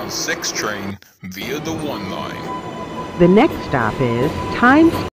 southbound 6 train via the 1 line. The next stop is Times